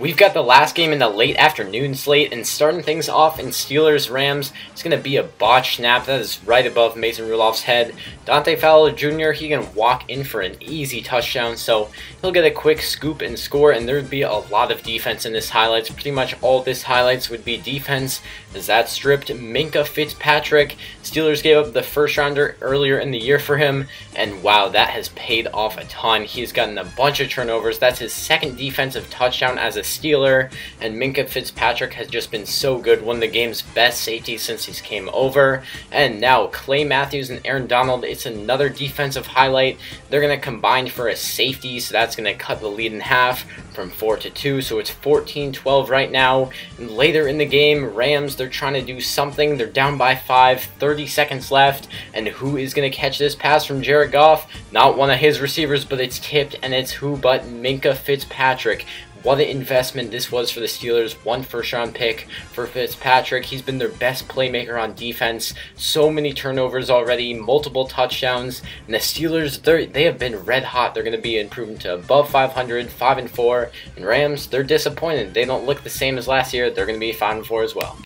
We've got the last game in the late afternoon slate, and starting things off in Steelers-Rams, it's going to be a botch snap that is right above Mason Rudolph's head. Dante Fowler Jr., he can walk in for an easy touchdown, so he'll get a quick scoop and score, and there would be a lot of defense in this highlights. Pretty much all this highlights would be defense, as that stripped Minkah Fitzpatrick. Steelers gave up the first rounder earlier in the year for him, and wow, that has paid off a ton. He's gotten a bunch of turnovers. That's his second defensive touchdown as a Steeler, and Minkah Fitzpatrick has just been so good, one of the game's best safeties since he's came over. And now Clay Matthews and Aaron Donald, it's another defensive highlight. They're going to combine for a safety, so that's going to cut the lead in half from 4 to 2, so it's 14-12 right now. And later in the game, Rams, they're trying to do something. They're down by 5, 30 seconds left, and who is going to catch this pass from Jared Goff? Not one of his receivers, but it's tipped, and it's who but Minkah Fitzpatrick what an investment this was for the Steelers. One first round pick for Fitzpatrick. He's been their best playmaker on defense. So many turnovers already, multiple touchdowns. And the Steelers, they have been red hot. They're going to be improving to above 500, 5 and 4. And Rams, they're disappointed. They don't look the same as last year. They're going to be 5 and 4 as well.